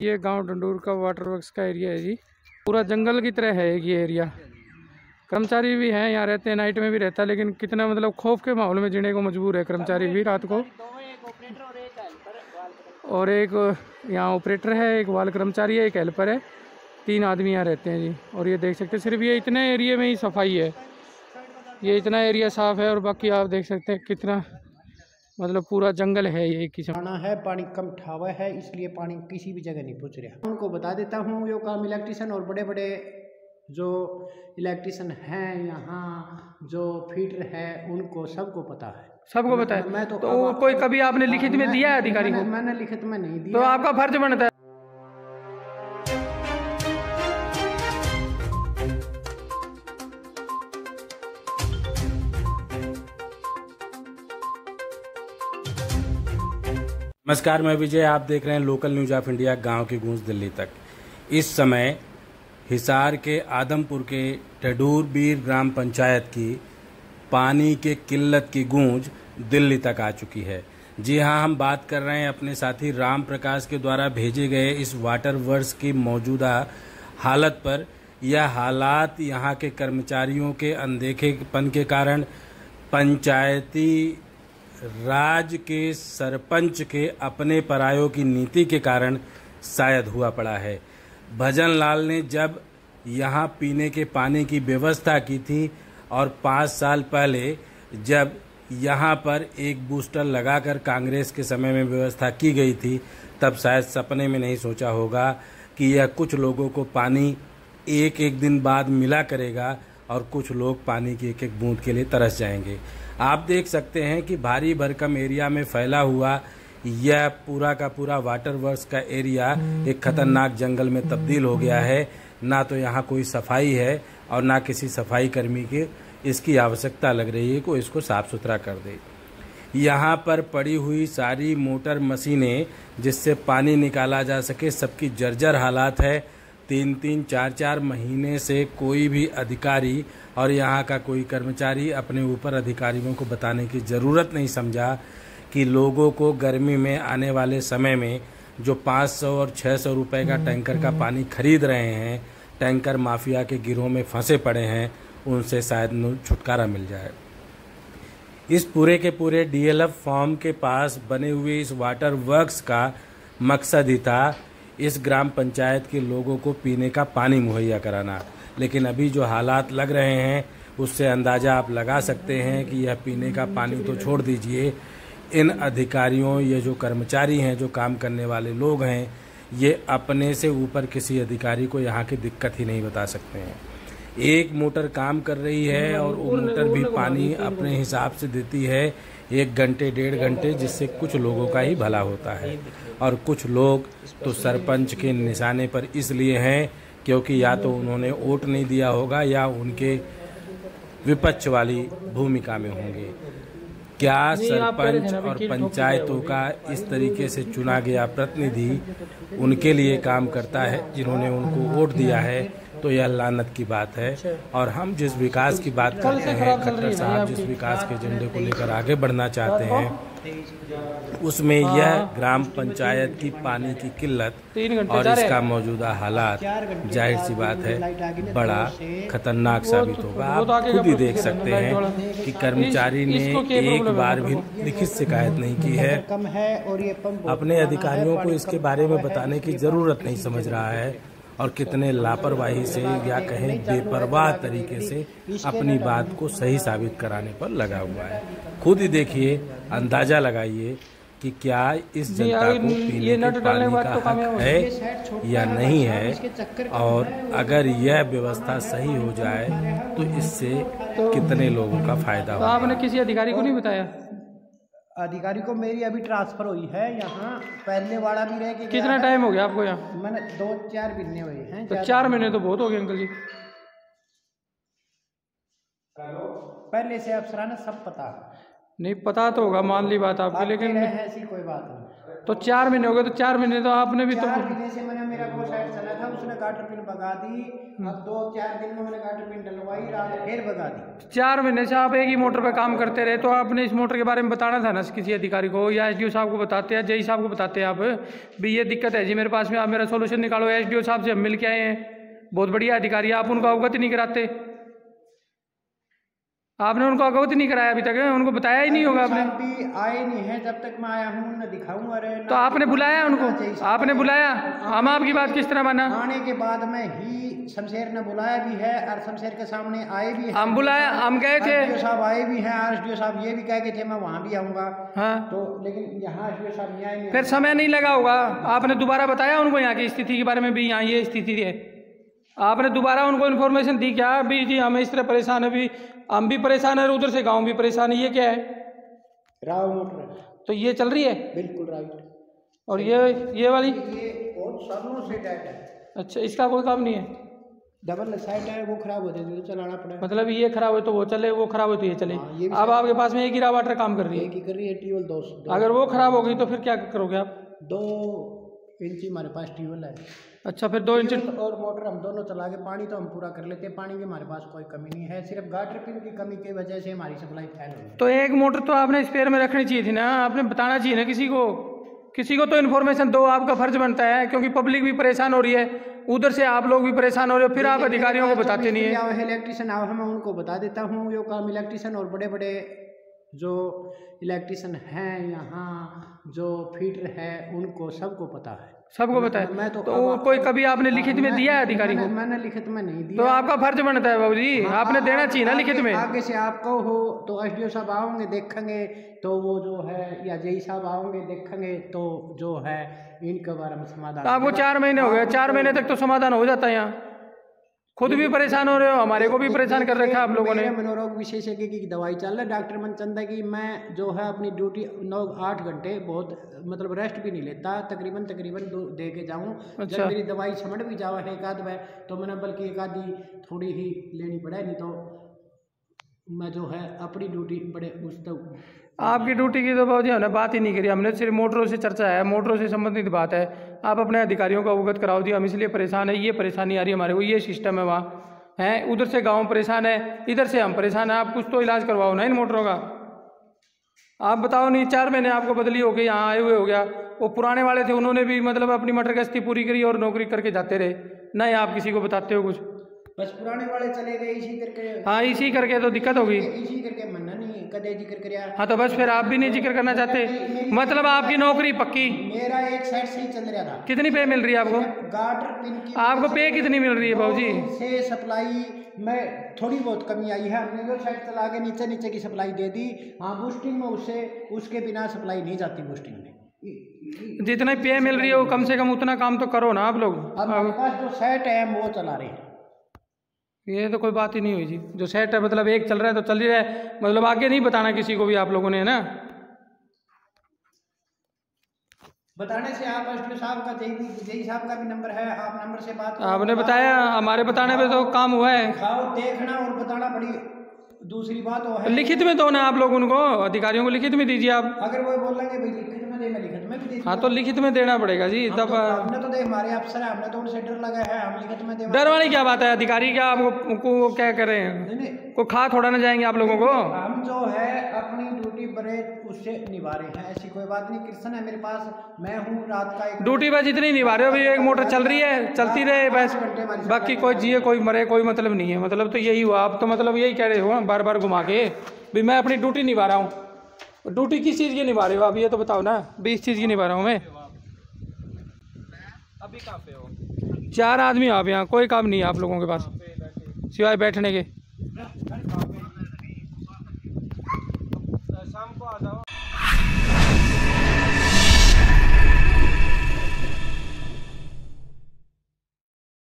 ये गाँव डंडूर का वाटर वर्क्स का एरिया है जी। पूरा जंगल की तरह है ये एरिया कर्मचारी भी हैं, यहाँ रहते हैं नाइट में भी रहता है, लेकिन कितना मतलब खौफ के माहौल में जीने को मजबूर है कर्मचारी भी रात को। और एक, यहाँ ऑपरेटर है, एक वाल कर्मचारी है, एक हेल्पर है। तीन आदमी यहाँ रहते हैं जी। और ये देख सकते हैं, सिर्फ़ ये इतने एरिया में ही सफ़ाई है। ये इतना एरिया साफ़ है और बाकी आप देख सकते हैं कितना मतलब पूरा जंगल है ये किसाना है पानी कम ठावा है इसलिए पानी किसी भी जगह नहीं पहुँच रहा। उनको बता देता हूँ जो काम इलेक्ट्रीशियन और बड़े बड़े जो इलेक्ट्रीशियन हैं यहाँ जो फीटर है उनको सबको पता है। सबको पता है। मैं तो तो कोई कभी आपने लिखित में दिया है अधिकारी को? मैंने- मैंने लिखित में नहीं दिया। तो आपका फ़र्ज़ बनता है। नमस्कार, मैं विजय। आप देख रहे हैं लोकल न्यूज़ ऑफ़ इंडिया, गाँव की गूंज दिल्ली तक। इस समय हिसार के आदमपुर के टडूर बीर ग्राम पंचायत की पानी के किल्लत की गूंज दिल्ली तक आ चुकी है। जी हाँ, हम बात कर रहे हैं अपने साथी राम प्रकाश के द्वारा भेजे गए इस वाटर वर्स की मौजूदा हालत पर। यह हालात यहाँ के कर्मचारियों के अनदेखेपन के कारण, पंचायती राज के सरपंच के अपने परायों की नीति के कारण शायद हुआ पड़ा है। भजन लाल ने जब यहाँ पीने के पानी की व्यवस्था की थी और पाँच साल पहले जब यहाँ पर एक बूस्टर लगाकर कांग्रेस के समय में व्यवस्था की गई थी, तब शायद सपने में नहीं सोचा होगा कि यह कुछ लोगों को पानी एक एक दिन बाद मिला करेगा। और कुछ लोग पानी की एक एक बूंद के लिए तरस जाएँगे। आप देख सकते हैं कि भारी भरकम एरिया में फैला हुआ यह पूरा का पूरा वाटर वर्क्स का एरिया एक खतरनाक जंगल में तब्दील हो गया है। ना तो यहाँ कोई सफ़ाई है और ना किसी सफ़ाई कर्मी की इसकी आवश्यकता लग रही है को इसको साफ़ सुथरा कर दे। यहाँ पर पड़ी हुई सारी मोटर मशीनें जिससे पानी निकाला जा सके सबकी जर्जर हालात है। तीन तीन चार चार महीने से कोई भी अधिकारी और यहाँ का कोई कर्मचारी अपने ऊपर अधिकारियों को बताने की ज़रूरत नहीं समझा कि लोगों को गर्मी में आने वाले समय में जो 500 और 600 रुपए का टैंकर का पानी खरीद रहे हैं टैंकर माफिया के गिरोह में फंसे पड़े हैं उनसे शायद छुटकारा मिल जाए। इस पूरे के पूरे डीएलएफ फॉर्म के पास बने हुए इस वाटर वर्क्स का मकसद ही था इस ग्राम पंचायत के लोगों को पीने का पानी मुहैया कराना। लेकिन अभी जो हालात लग रहे हैं, उससे अंदाज़ा आप लगा सकते हैं कि यह पीने का पानी तो छोड़ दीजिए। इन अधिकारियों, ये जो कर्मचारी हैं, जो काम करने वाले लोग हैं, ये अपने से ऊपर किसी अधिकारी को यहाँ की दिक्कत ही नहीं बता सकते हैं। एक मोटर काम कर रही है और वो मोटर भी पानी अपने हिसाब से देती है। एक घंटे डेढ़ घंटे जिससे कुछ लोगों का ही भला होता है। और कुछ लोग तो सरपंच के निशाने पर इसलिए हैं क्योंकि या तो उन्होंने वोट नहीं दिया होगा या उनके विपक्ष वाली भूमिका में होंगे। क्या सरपंच और पंचायतों का इस तरीके से चुना गया प्रतिनिधि उनके लिए काम करता है जिन्होंने उनको वोट दिया है। तो यह लानत की बात है। और हम जिस विकास की बात करते हैं खट्टर साहब जिस विकास के एजेंडे को लेकर आगे बढ़ना चाहते हैं उसमें यह ग्राम पंचायत की पानी की किल्लत और इसका मौजूदा हालात ज़ाहिर सी बात है बड़ा तो खतरनाक साबित होगा। आप खुद ही देख सकते हैं कि कर्मचारी ने एक बार भी लिखित शिकायत नहीं की है। है अपने अधिकारियों को इसके बारे में बताने की ज़रूरत नहीं समझ रहा है। और कितने लापरवाही से या कहें बेपरवाह तरीके से अपनी बात को सही साबित कराने पर लगा हुआ है। खुद ही देखिए अंदाज़ा लगाइए कि क्या इस जनता को पीने के पानी का तो हक है। या नहीं है? और अगर यह व्यवस्था सही हो जाए तो इससे कितने लोगों का फ़ायदा तो होगा? आपने किसी अधिकारी को नहीं बताया? अधिकारी को मेरी अभी ट्रांसफ़र हुई है यहाँ। पहले वाला भी रह के कितना टाइम हो गया आपको यहाँ? मैंने दो चार महीने हुए हैं। तो चार महीने तो बहुत हो गए अंकल जी। पहले से अफसराना सब पता। नहीं पता तो होगा मान ली बात आपकी लेकिन ऐसी कोई बात नहीं। तो चार महीने हो गए तो चार महीने तो आपने भी तो चार महीने से मैंने मेरा उसने गाटर पिन भगा दी अब दो चार दिन में मैंने गाटर पिन डलवाई रात फिर भगा दी। चार महीने से आप एक ही मोटर पे काम करते रहे तो आपने इस मोटर के बारे में बताना था ना किसी अधिकारी को? या एसडीओ साहब को बताते हैं जई साहब को बताते हैं आप? भी ये दिक्कत है जी मेरे पास में आप मेरा सोल्यूशन निकालो एसडीओ साहब से हम मिल के आए हैं। बहुत बढ़िया अधिकारी आप उनको अवगत नहीं कराते। आपने उनको अवगत नहीं कराया अभी तक उनको बताया ही नहीं होगा आपने। भी आए नहीं है जब तक मैं आया हूँ न दिखाऊँगा रे तो आपने बुलाया उनको? आपने बुलाया? हम आपकी बात किस तरह माना? आने के बाद में ही शमशेर ने बुलाया भी है और शमशेर के सामने आए भी हैं। हम बुलाया हम गए थे। साहब आए भी हैं आरटीओ साहब ये भी कह के थे मैं वहाँ भी आऊँगा। हाँ। तो लेकिन यहाँ आरटीओ साहब नहीं आए फिर समय नहीं लगा होगा। आपने दोबारा बताया उनको यहाँ की स्थिति के बारे में भी यहाँ ये स्थिति है? आपने दोबारा उनको इन्फॉर्मेशन दी क्या भी जी हमें इस तरह परेशान है? भी हम भी परेशान है और उधर से गाँव भी परेशान है? ये क्या है? राव मोटर तो ये चल रही है? बिल्कुल राइट और ये ये वाली? ये बहुत सालों से डेट है। अच्छा इसका कोई काम नहीं है? डबल साइड है वो खराब हो जाती तो चलाना पड़ा मतलब ये खराब हो तो वो चले वो खराब हो तो ये चले। हाँ, ये अब आपके पास में एक ही वाटर काम कर रही है। एक ही कर रही है दो, अगर वो खराब हो गई तो फिर क्या करोगे आप? दो इंची हमारे पास ट्यूबल है। अच्छा फिर दो इंच और मोटर हम दोनों चला के पानी तो हम पूरा कर लेते हैं। पानी की हमारे पास कोई कमी नहीं है। सिर्फ़ गाटर पिन की कमी की वजह से हमारी सप्लाई फैल है तो एक मोटर तो आपने स्पेयर में रखनी चाहिए थी ना? आपने बताना चाहिए ना किसी को? किसी को तो इन्फॉर्मेशन दो आपका फ़र्ज़ बनता है क्योंकि पब्लिक भी परेशान हो रही है। उधर से आप लोग भी परेशान हो रहे हो फिर आप अधिकारियों को बताते नहीं है। इलेक्ट्रिशियन आओ मैं उनको बता देता हूँ। जो काम इलेक्ट्रिशियन और बड़े बड़े जो इलेक्ट्रिशियन हैं यहाँ जो फीटर है उनको सबको पता है। सबको पता है? मैं तो तो कोई कभी आपने लिखित में दिया है अधिकारी को? मैंने, लिखित में नहीं दिया। तो आपका फ़र्ज़ बनता है बाबू जी आपने देना चाहिए ना लिखित में। आगे से आपको हो तो एस डी ओ साहब आओगे देखेंगे तो वो जो है या जई साहब आओगे देखेंगे तो जो है इनके बारे में समाधान तो आपको चार महीने हो गए चार महीने तक तो समाधान हो जाता है यहाँ। खुद भी परेशान हो रहे हो? हमारे को भी परेशान कर रखा है आप लोगों ने। मनोरोग विशेषज्ञ की दवाई चल रहा है। डॉक्टर मनचंद है कि मैं जो है अपनी ड्यूटी नौ आठ घंटे बहुत मतलब रेस्ट भी नहीं लेता। तकरीबन तकरीबन दो दे के जाऊँ। अच्छा। जब मेरी दवाई समझ भी जाओ एक आध में तो मैंने बल्कि एक आधी थोड़ी ही लेनी पड़े नहीं तो मैं जो है अपनी ड्यूटी बड़े उस तक आपकी ड्यूटी की तो बहुत हमने बात ही नहीं करी, हमने सिर्फ़ मोटरों से चर्चा है, मोटरों से संबंधित बात है। आप अपने अधिकारियों को अवगत कराओ दिया हम इसलिए परेशान है, ये परेशानी आ रही है हमारे को, ये सिस्टम है वहाँ। हैं, उधर से गाँव परेशान है, इधर से हम परेशान हैं, आप कुछ तो इलाज करवाओ ना इन मोटरों का। आप बताओ नहीं, चार महीने आपको बदली हो गई, यहाँ आए हुए हो गया। वो पुराने वाले थे, उन्होंने भी मतलब अपनी मटर गश्ती पूरी करी और नौकरी करके जाते रहे। नहीं, आप किसी को बताते हो कुछ? बस पुराने वाले चले गए इसी करके। हाँ इसी करके तो दिक्कत होगी। इसी करके मन्ना नहीं कदे ज़िक्र कर हाँ तो बस फिर आप भी नहीं ज़िक्र करना चाहते। मतलब आपकी नौकरी पक्की। मेरा एक साइड सही चल रहा था। कितनी पे मिल रही है आपको? गाटर पिन की आपको पे कितनी मिल रही है बाबूजी? से सप्लाई में थोड़ी बहुत कमी आई है। हमने जो साइड चला के नीचे नीचे की सप्लाई दे दी। हाँ बूस्टिंग में उससे उसके बिना सप्लाई नहीं जाती बूस्टिंग में। जितना पे मिल रही है वो कम से कम उतना काम तो करो ना आप लोग। अब हमारे पास जो सेट है हम वो चला रहे हैं। ये तो कोई बात ही नहीं हुई जी। जो सेट है मतलब एक चल रहा है तो चल ही रहा है। मतलब आगे नहीं बताना किसी को भी आप लोगों ने है ना? बताने से आप साहब का जई साहब का भी नंबर है। आप नंबर से बात। आपने बताया हमारे बताने पे तो काम हुआ है। देखना और बताना बड़ी दूसरी बात वो है। लिखित में दो ना आप लोग उनको अधिकारियों को लिखित में दीजिए आप। अगर वो बोलेंगे भाई लिखित में दे मैं लिखित में भी दे हाँ तो लिखित में देना पड़ेगा जी तब तो, हमने तो देख हमारे अफसर है हमने तो उनसे डर लगा है हम लिखित में दे डर वाली क्या बात है? अधिकारी क्या आपको को क्या कर हैं? को खा थोड़ा ना जाएँगे आप लोगों को। हम जो है अपनी ड्यूटी बड़े उससे निभा रहे हैं ऐसी कोई बात नहीं। कृष्ण है मेरे पास मैं हूँ रात का ड्यूटी बस इतनी निभा रहे हो अभी एक मोटर चल रही है चलती रहे बस। बाकी कोई जिए कोई मरे कोई मतलब नहीं है। मतलब तो यही हुआ। आप तो मतलब यही कह रहे हो बार बार घुमा के भी मैं अपनी ड्यूटी निभा रहा हूँ। ड्यूटी किस चीज़ की निभा रहे हो आप? ये तो बताओ ना। भी इस चीज़ की निभा रहा हूँ मैं। अभी कहाँ पे हो? चार आदमी आप यहाँ कोई काम नहीं है आप लोगों के पास सिवाय बैठने के।